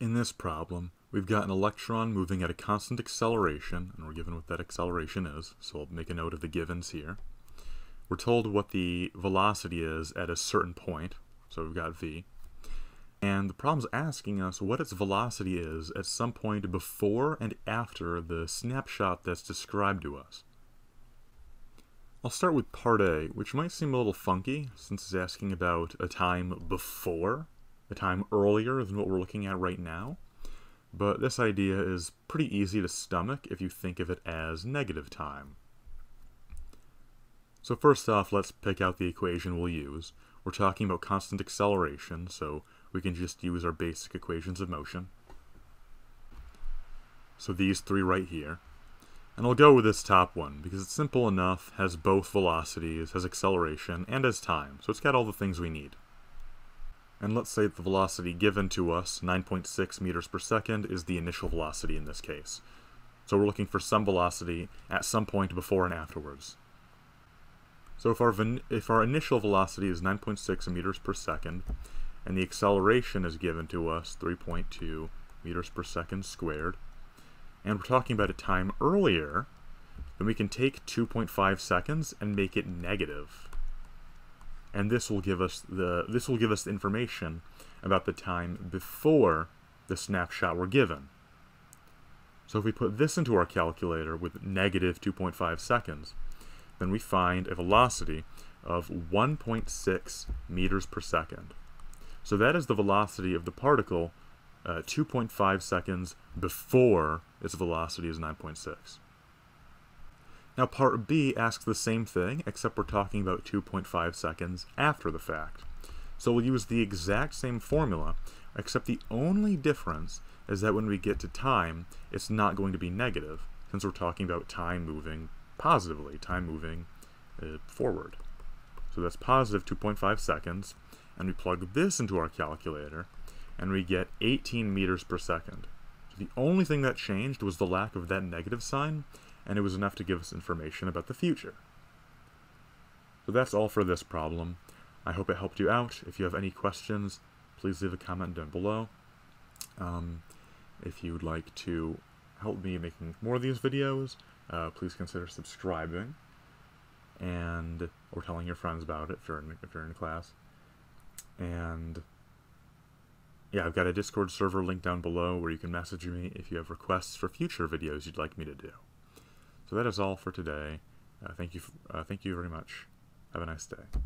In this problem, we've got an electron moving at a constant acceleration, and we're given what that acceleration is, so I'll make a note of the givens here. We're told what the velocity is at a certain point, so we've got v. And the problem's asking us what its velocity is at some point before and after the snapshot that's described to us. I'll start with part A, which might seem a little funky, since it's asking about a time before a time earlier than what we're looking at right now. But this idea is pretty easy to stomach if you think of it as negative time. So first off, let's pick out the equation we'll use. We're talking about constant acceleration, so we can just use our basic equations of motion. So these three right here. And I'll go with this top one, because it's simple enough, has both velocities, has acceleration, and has time, so it's got all the things we need. And let's say the velocity given to us, 9.6 meters per second, is the initial velocity in this case. So we're looking for some velocity at some point before and afterwards. So if our, if our initial velocity is 9.6 meters per second, and the acceleration is given to us 3.2 meters per second squared, and we're talking about a time earlier, then we can take 2.5 seconds and make it negative and this will give us the this will give us information about the time before the snapshot we're given. So if we put this into our calculator with negative 2.5 seconds, then we find a velocity of 1.6 meters per second. So that is the velocity of the particle uh, 2.5 seconds before its velocity is 9.6. Now part B asks the same thing, except we're talking about 2.5 seconds after the fact. So we'll use the exact same formula, except the only difference is that when we get to time, it's not going to be negative, since we're talking about time moving positively, time moving uh, forward. So that's positive 2.5 seconds, and we plug this into our calculator, and we get 18 meters per second. So the only thing that changed was the lack of that negative sign, and it was enough to give us information about the future. So that's all for this problem. I hope it helped you out. If you have any questions, please leave a comment down below. Um, if you'd like to help me making more of these videos, uh, please consider subscribing and or telling your friends about it if you're in, if you're in class. And yeah, I've got a Discord server link down below where you can message me if you have requests for future videos you'd like me to do. So that is all for today. Uh, thank you. Uh, thank you very much. Have a nice day.